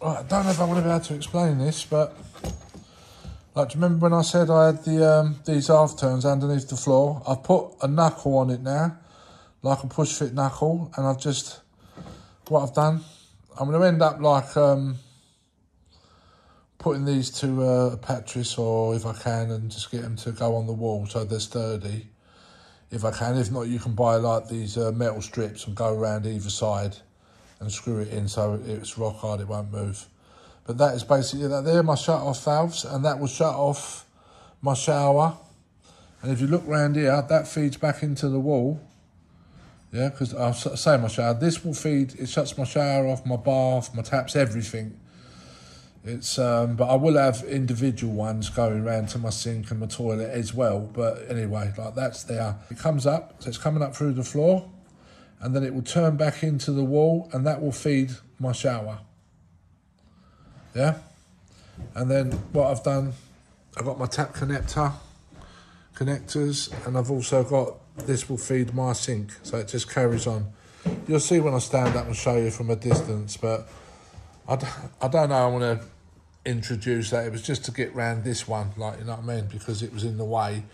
Right, I don't know if I'm going to be able to explain this, but like, do you remember when I said I had the um, these half turns underneath the floor? I've put a knuckle on it now, like a push fit knuckle, and I've just what I've done. I'm going to end up like um, putting these to uh, a pattress, or if I can, and just get them to go on the wall so they're sturdy. If I can, if not, you can buy like these uh, metal strips and go around either side and screw it in so it's rock hard, it won't move. But that is basically that. They're my shut off valves, and that will shut off my shower. And if you look round here, that feeds back into the wall. Yeah, because I'll say my shower. This will feed. It shuts my shower off, my bath, my taps, everything. It's um, but I will have individual ones going round to my sink and my toilet as well. But anyway, like that's there. It comes up, so it's coming up through the floor and then it will turn back into the wall and that will feed my shower. Yeah? And then what I've done, I've got my tap connector, connectors, and I've also got, this will feed my sink, so it just carries on. You'll see when I stand up and show you from a distance, but I d- I don't know, I want to introduce that. It was just to get round this one, like, you know what I mean, because it was in the way.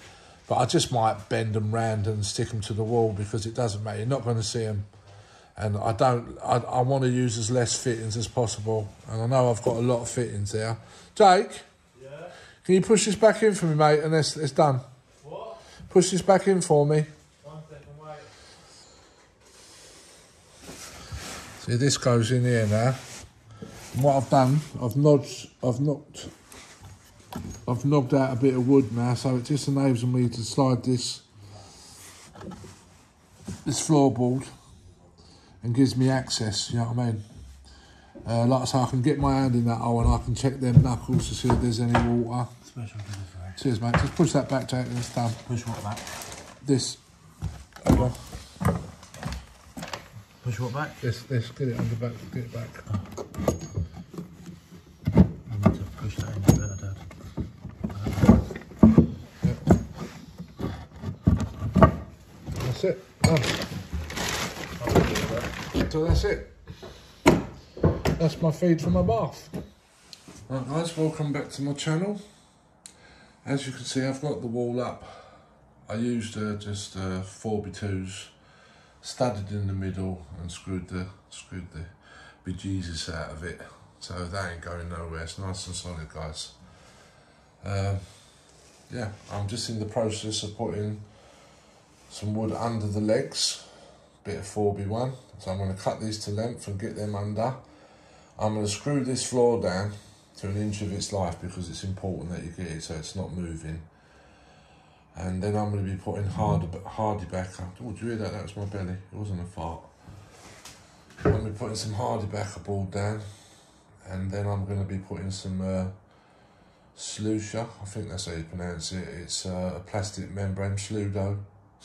But I just might bend them round and stick them to the wall because it doesn't matter. You're not going to see them. And I don't, I, I want to use as less fittings as possible. And I know I've got a lot of fittings there. Jake? Yeah? Can you push this back in for me, mate? And it's, it's done. What? Push this back in for me. One second, wait. See, this goes in here now. And what I've done, I've nodged, I've knocked, I've knocked out a bit of wood now, so it just enables me to slide this, this floorboard and gives me access, you know what I mean? Uh, like I say, I can get my hand in that hole and I can check them knuckles to see if there's any water. Special delivery. Cheers, mate. Just push that back, Jake, and it's done. Push what back? This, over. Push what back? This, this, get it under back, get it back. I need to push that in a bit, Dad. That's it. Done. So that's it. That's my feed for my bath. Right guys, welcome back to my channel. As you can see, I've got the wall up. I used uh, just uh, 4x2s, studded in the middle and screwed the screwed the bejesus out of it. So that ain't going nowhere. It's nice and solid, guys. Um, yeah, I'm just in the process of putting some wood under the legs, bit of 4B1. So I'm going to cut these to length and get them under. I'm going to screw this floor down to an inch of its life because it's important that you get it so it's not moving. And then I'm going to be putting hardy, hardy back up. Oh, did you hear that? That was my belly. It wasn't a fart. I'm going to be putting some Hardie backer board down. And then I'm going to be putting some uh, Slucia. I think that's how you pronounce it. It's uh, a plastic membrane, Sludo.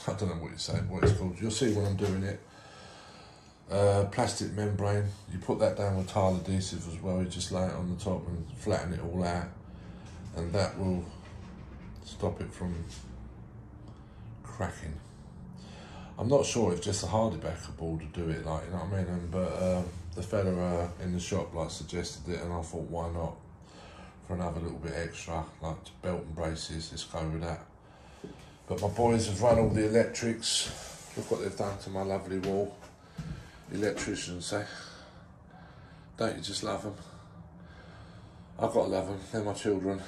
I don't know what you say, what it's called. You'll see when I'm doing it. Uh, plastic membrane. You put that down with tile adhesive as well. You just lay it on the top and flatten it all out, and that will stop it from cracking. I'm not sure if just a Hardie backer board would do it, like you know what I mean. And, but um, the fella uh, in the shop like suggested it, and I thought, why not? For another little bit extra, like belt and braces, let's go with that. But my boys have run all the electrics. Look what they've done to my lovely wall. Electricians say, don't you just love them? I've got to love them, they're my children.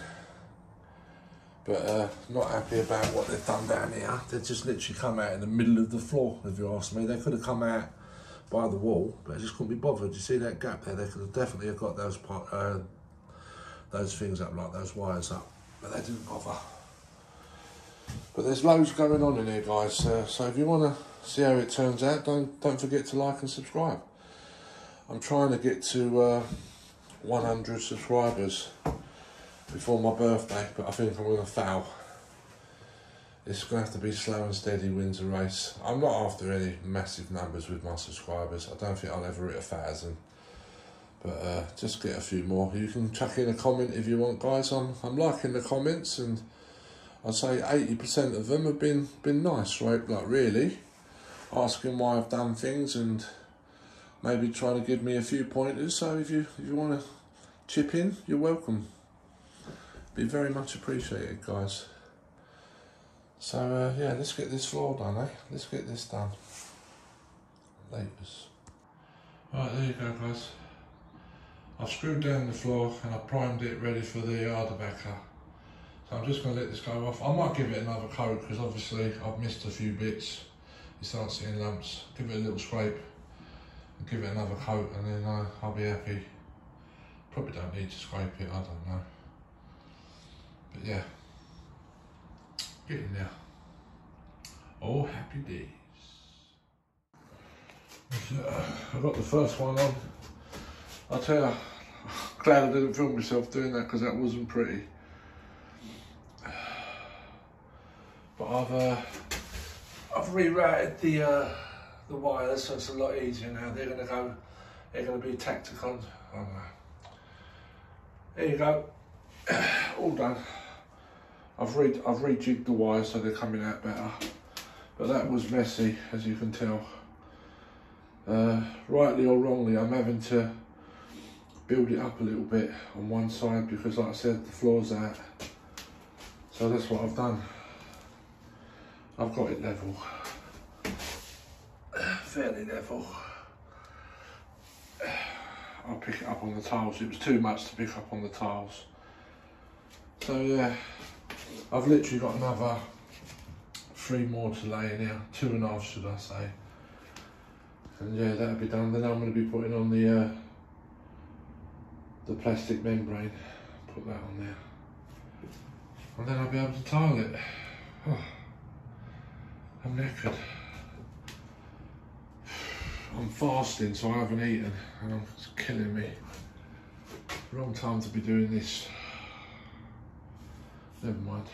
But uh, not happy about what they've done down here. They've just literally come out in the middle of the floor, if you ask me. They could have come out by the wall, but they just couldn't be bothered. You see that gap there? They could have definitely have got those uh, those things up, like those wires up, but they didn't bother. But there's loads going on in here, guys. Uh, so if you want to see how it turns out, don't don't forget to like and subscribe. I'm trying to get to uh, 100 subscribers before my birthday, but I think I'm going to fail. It's going to have to be slow and steady wins the race. I'm not after any massive numbers with my subscribers. I don't think I'll ever hit a thousand. But uh, just get a few more. You can chuck in a comment if you want, guys. I'm I'm liking the comments, and I'd say eighty percent of them have been been nice, right? Like really, asking why I've done things and maybe trying to give me a few pointers. So if you if you want to chip in, you're welcome. Be very much appreciated, guys. So uh, yeah, let's get this floor done, eh? Let's get this done. Latest. Right, there you go, guys. I've screwed down the floor and I primed it ready for the Ardabacker. So I'm just going to let this go off. I might give it another coat because obviously I've missed a few bits. You start seeing lumps. Give it a little scrape and give it another coat and then uh, I'll be happy. Probably don't need to scrape it, I don't know. But yeah, getting there. Oh, happy days. I got the first one on. I'll tell you, glad I didn't film myself doing that because that wasn't pretty. But I've uh, I've rerouted the uh, the wires so it's a lot easier now. They're gonna go. They're gonna be Tacticon. Don't. There you go. All done. I've re I've rejigged the wires so they're coming out better. But that was messy, as you can tell. Uh, rightly or wrongly, I'm having to build it up a little bit on one side because, like I said, the floor's out. So that's what I've done. I've got it level, fairly level. I'll pick it up on the tiles. It was too much to pick up on the tiles. So yeah, I've literally got another three more to lay in here. Two and a half, should I say. And yeah, that'll be done. Then I'm going to be putting on the uh, the plastic membrane. Put that on there. And then I'll be able to tile it. Oh, I'm knackered. I'm fasting, so I haven't eaten, and it's killing me. Wrong time to be doing this. Never mind.